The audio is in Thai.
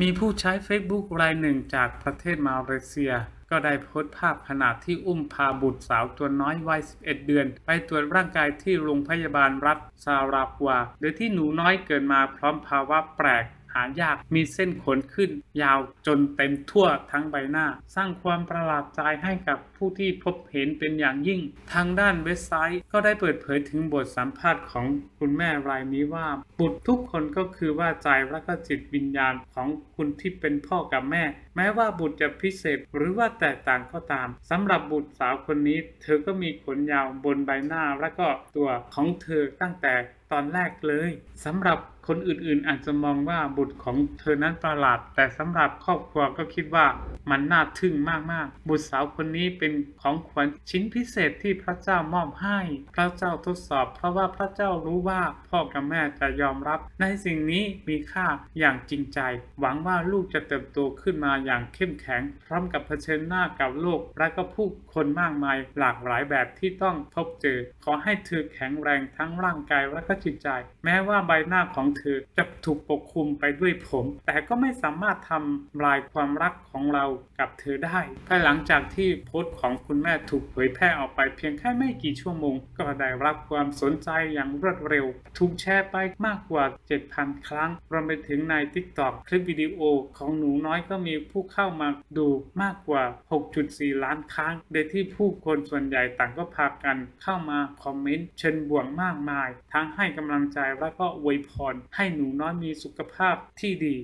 มีผู้ใช้ Facebook รายหนึ่งจากประเทศมาเลเซีย ก็ได้โพสต์ภาพขณะที่อุ้มพาบุตรสาวตัวน้อยวัย 11 เดือน ไปตรวจร่างกายที่โรงพยาบาลรัฐซารากวาโดยที่หนูน้อยเกิดมาพร้อมภาวะแปลก หายากมีเส้นขนขึ้น ยาวจนเต็มทั่วทั้งใบหน้า สร้างความประหลาดใจให้กับผู้ที่พบเห็นเป็นอย่างยิ่ง ทางด้านเว็บไซต์ก็ได้เปิดเผยถึงบทสัมภาษณ์ของคุณแม่รายนี้ว่า บุตรทุกคนก็คือว่าใจและก็จิตวิญญาณของคุณที่เป็นพ่อกับแม่แม้ว่าบุตรจะพิเศษหรือว่าแตกต่างก็ตามสำหรับบุตรสาวคนนี้ เธอก็มีขนยาวบนใบหน้าและก็ตัวของเธอตั้งแต่ตอนแรกเลยสำหรับคนอื่นๆ อาจจะมองว่าบุตรของเธอนั้นประหลาด แต่สำหรับครอบครัวก็คิดว่ามันน่าทึ่งมากๆ บุตรสาวคนนี้เป็นของขวัญชิ้นพิเศษที่พระเจ้ามอบให้ พระเจ้าทดสอบ เพราะว่าพระเจ้ารู้ว่าพ่อกับแม่จะยอมรับ ในสิ่งนี้มีค่าอย่างจริงใจ หวังว่าลูกจะเติบโตขึ้นมาอย่างเข้มแข็ง พร้อมกับเผชิญหน้ากับโลก และก็ผู้คนมากมายหลากหลายแบบที่ต้องพบเจอ ขอให้เธอแข็งแรงทั้งร่างกายและก็จิตใจ แม้ว่าใบหน้าของเธอจะถูกปกคลุมไปด้วยผม แต่ก็ไม่สามารถทำลายความรักของเรากับเธอได้ภายหลังจากที่โพสต์ของคุณแม่ถูกเผยแพร่ออกไปเพียงแค่ไม่กี่ชั่วโมง ก็ได้รับความสนใจอย่างรวดเร็ว ถูกแชร์ไปมากกว่า 7,000 ครั้ง รวมไปถึงใน TikTok คลิปวิดีโอของหนูน้อยก็มีผู้เข้ามาดูมากกว่า 6.4 ล้านครั้ง โดยที่ผู้คนส่วนใหญ่ต่างก็พากันเข้ามาคอมเมนต์เชิญบวกมากมาย ทั้งให้กำลังใจและก็อวยพรให้หนูน้อยมีสุขภาพที่ดี